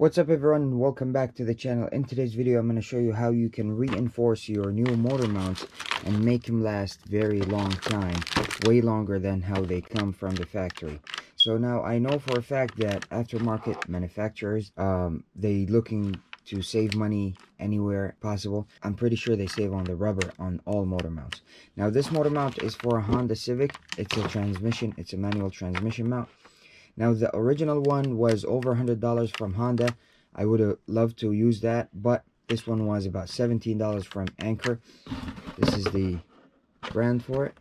What's up everyone welcome back to the channel. In today's video I'm going to show you how you can reinforce your new motor mounts and make them last very long time. Way longer than how they come from the factory. So now I know for a fact that aftermarket manufacturers, um, they looking to save money anywhere possible. I'm pretty sure they save on the rubber on all motor mounts. Now this motor mount is for a Honda Civic. It's a transmission, it's a manual transmission mount. Now the original one was over $100 from Honda. I would have loved to use that, but this one was about $17 from Anchor. This is the brand for it.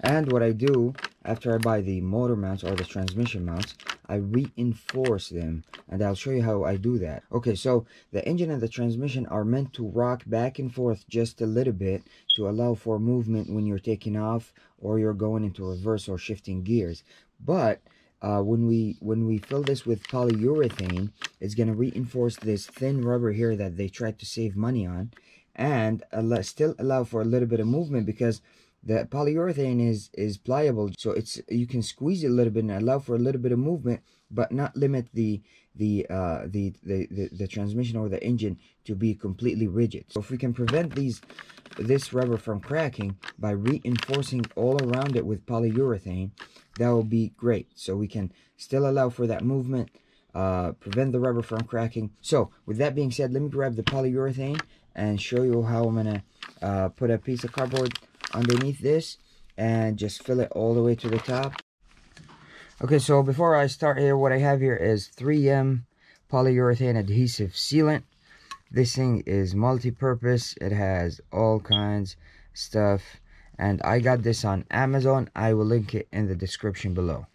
And what I do after I buy the motor mounts or the transmission mounts, I reinforce them and I'll show you how I do that. Okay, so the engine and the transmission are meant to rock back and forth just a little bit to allow for movement when you're taking off or you're going into reverse or shifting gears. But uh, when we when we fill this with polyurethane, it's going to reinforce this thin rubber here that they tried to save money on, and still allow for a little bit of movement because the polyurethane is is pliable, so it's you can squeeze it a little bit and allow for a little bit of movement, but not limit the the uh, the, the the the transmission or the engine to be completely rigid. So if we can prevent these this rubber from cracking by reinforcing all around it with polyurethane that will be great so we can still allow for that movement uh, prevent the rubber from cracking so with that being said let me grab the polyurethane and show you how I'm gonna uh, put a piece of cardboard underneath this and just fill it all the way to the top okay so before I start here what I have here is 3M polyurethane adhesive sealant this thing is multi-purpose it has all kinds stuff and I got this on Amazon. I will link it in the description below.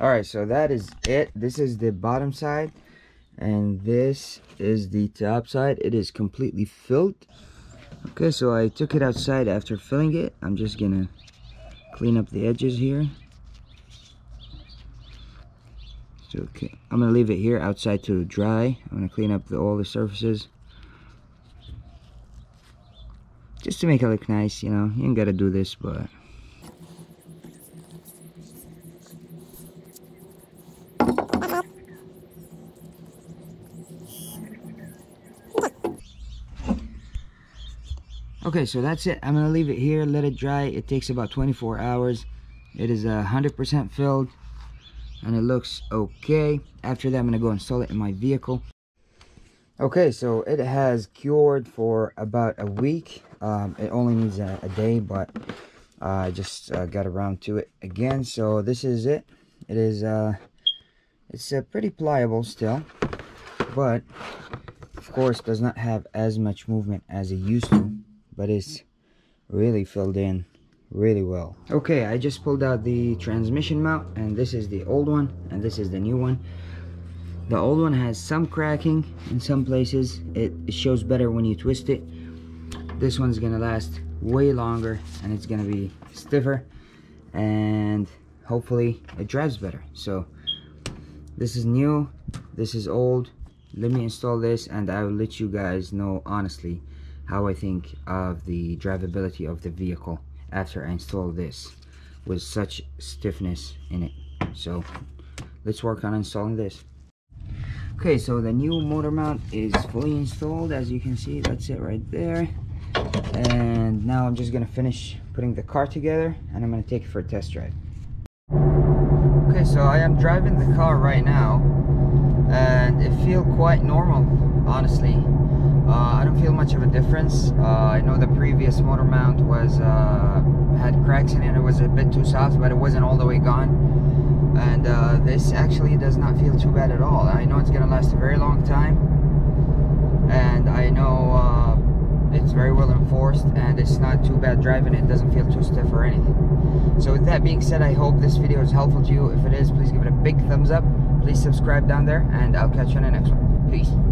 All right so that is it. This is the bottom side and this is the top side. It is completely filled. Okay so i took it outside after filling it. I'm just gonna clean up the edges here. So okay. I'm gonna leave it here outside to dry. I'm gonna clean up the, all the surfaces. Just to make it look nice you know? You ain't gotta do this but okay so that's it. I'm gonna leave it here let it dry. It takes about 24 hours. It is a hundred percent filled and it looks okay. After that i'm gonna go install it in my vehicle. Okay so it has cured for about a week. Um, it only needs a, a day but uh, i just uh, got around to it again. So this is it. It is uh it's uh, pretty pliable still but of course does not have as much movement as it used to but it's really filled in really well. Okay i just pulled out the transmission mount and this is the old one and this is the new one. The old one has some cracking in some places. It, shows better when you twist it. This one's gonna last way longer and it's gonna be stiffer and hopefully it drives better. So this is new this is old. Let me install this and i will let you guys know honestly how I think of the drivability of the vehicle after I install this with such stiffness in it. So let's work on installing this. Okay so the new motor mount is fully installed as you can see. That's it right there. And now I'm just gonna finish putting the car together and I'm gonna take it for a test drive. Okay so I am driving the car right now and it feel quite normal honestly. Uh, I don't feel much of a difference. Uh, I know the previous motor mount was uh, had cracks in it it was a bit too soft but it wasn't all the way gone. And uh, this actually does not feel too bad at all. I know it's gonna last a very long time. And I know it's very well enforced and it's not too bad driving it. Doesn't feel too stiff or anything. So with that being said i hope this video is helpful to you. If it is please give it a big thumbs up please subscribe down there and I'll catch you on the next one. Peace.